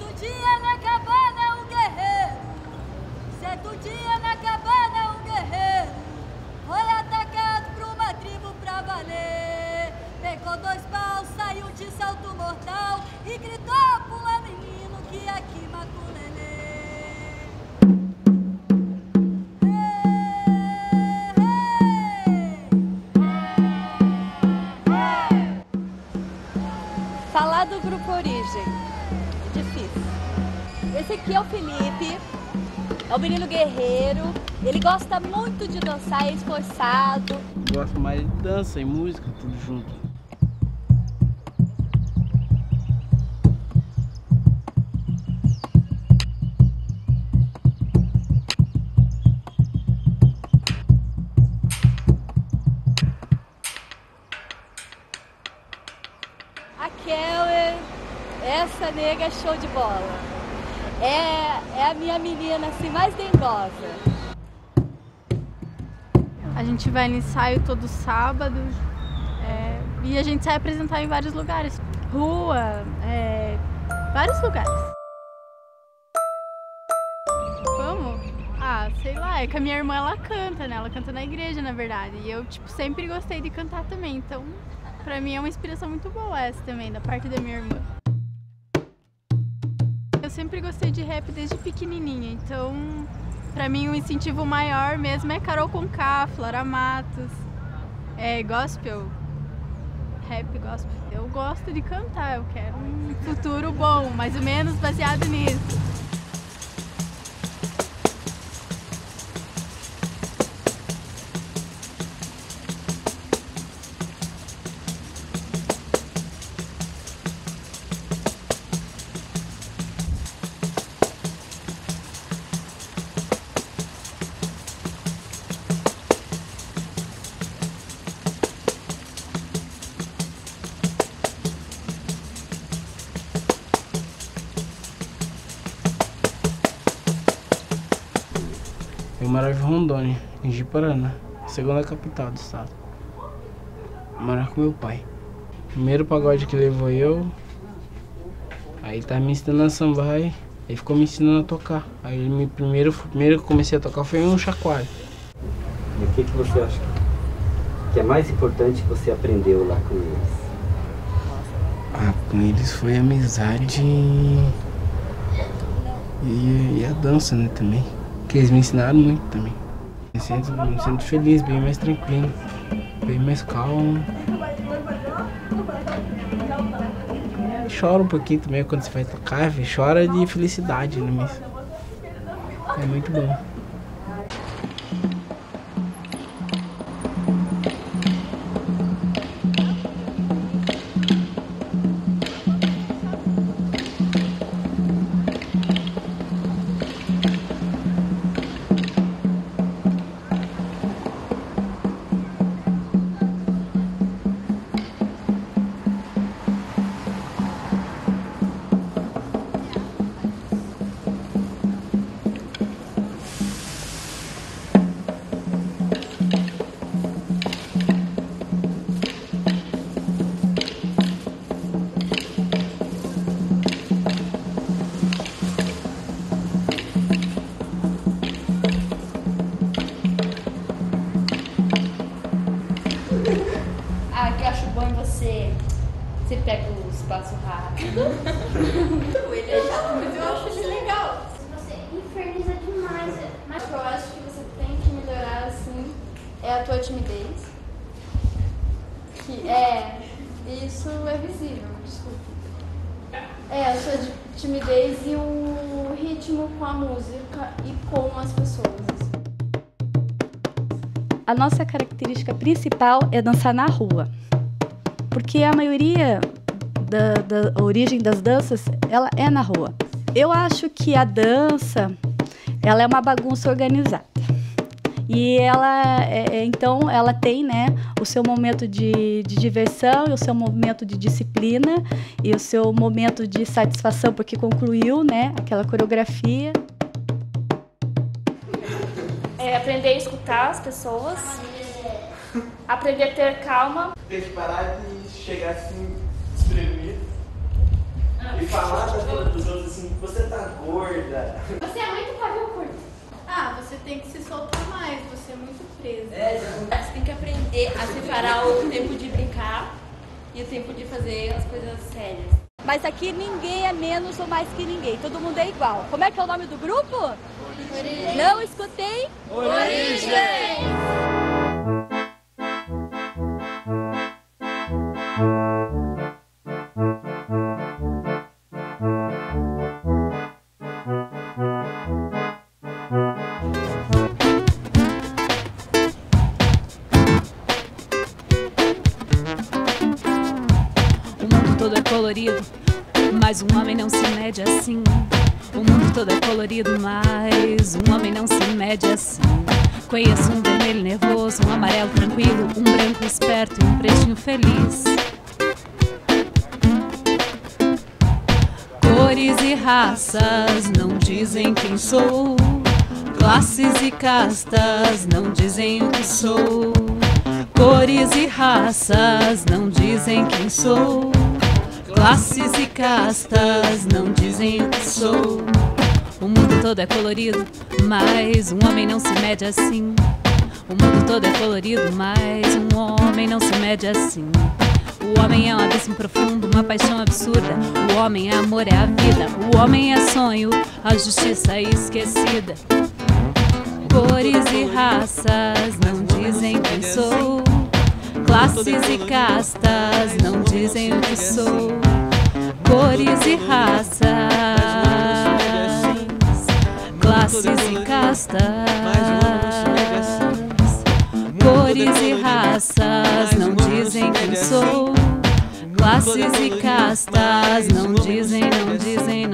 Certo dia na cabana um guerreiro, certo dia na cabana um guerreiro, foi atacado por uma tribo pra valer. Pegou dois paus, saiu de salto mortal e gritou pula menino que aqui maculelê. Falar do grupo Origem. Difícil. Esse aqui é o Felipe. É um menino guerreiro. Ele gosta muito de dançar, é esforçado. Gosto mais de dança e música, tudo junto. Essa nega é show de bola. É, é a minha menina assim mais dengosa. A gente vai no ensaio todo sábado é, e a gente sai apresentar em vários lugares. Rua, é, vários lugares. Ah, sei lá, é que a minha irmã ela canta, né? Ela canta na igreja, na verdade. E eu, tipo, sempre gostei de cantar também. Então, pra mim é uma inspiração muito boa essa também, da parte da minha irmã. Eu sempre gostei de rap desde pequenininha, então Pra mim, o incentivo maior mesmo é Carol Conká, Flora Matos, é gospel, rap gospel. Eu gosto de cantar, eu quero um futuro bom, mais ou menos baseado nisso. Morava em Rondônia, em Ji-Paraná, segunda capital do estado. Morava com meu pai. Primeiro pagode que levou eu, aí tá me ensinando a sambar, aí ele ficou me ensinando a tocar. Aí ele me, primeiro, primeiro que eu comecei a tocar foi um chacoalho. E o que, que você acha que é mais importante que você aprendeu lá com eles? Ah, com eles foi amizade e, e a dança, né, também. Que eles me ensinaram muito também. Me sinto, me sinto feliz, bem mais tranquilo, bem mais calmo. Chora um pouquinho também quando você vai tocar, chora de felicidade, né, mas é muito bom. Você pega os passos rápido. ele é chato, mas eu acho ele legal. Você inferniza demais. Mas o que eu acho que você tem que melhorar assim é a tua timidez. Que é. Isso é visível, desculpa. É, a sua timidez e o ritmo com a música e com as pessoas. A nossa característica principal é dançar na rua. Porque a maioria da, da origem das danças, ela é na rua. Eu acho que a dança, ela é uma bagunça organizada. E ela, é, é, então, ela tem, né, o seu momento de, de diversão, e o seu momento de disciplina, e o seu momento de satisfação porque concluiu, né, aquela coreografia. É aprender a escutar as pessoas, aprender a ter calma. Tem que parar de chegar assim, espremer. E falar da vida dos outros assim, Você tá gorda. Você é muito pavio curto. Ah, você tem que se soltar mais, você é muito presa. É, já Você tem que aprender a separar o tempo de brincar e o tempo de fazer as coisas sérias. Mas aqui ninguém é menos ou mais que ninguém, todo mundo é igual. Como é que é o nome do grupo? Origem. Não escutei? O colorido, mas um homem não se mede assim. O mundo todo é colorido, mas um homem não se mede assim. Conheço um vermelho nervoso, um amarelo tranquilo, um branco esperto e um pretinho feliz. Cores e raças não dizem quem sou. Classes e castas não dizem o que sou. Cores e raças não dizem quem sou. Classes e castas não dizem o que sou. O mundo todo é colorido, mas um homem não se mede assim. O mundo todo é colorido, mas um homem não se mede assim. O homem é um abismo profundo, uma paixão absurda. O homem é amor, é a vida. O homem é sonho, a justiça é esquecida. Cores e raças não dizem quem sou. Classes e castas não dizem o que sou. Cores e raças, classes e castas. Cores e raças não dizem quem sou. Classes e castas não dizem, não dizem,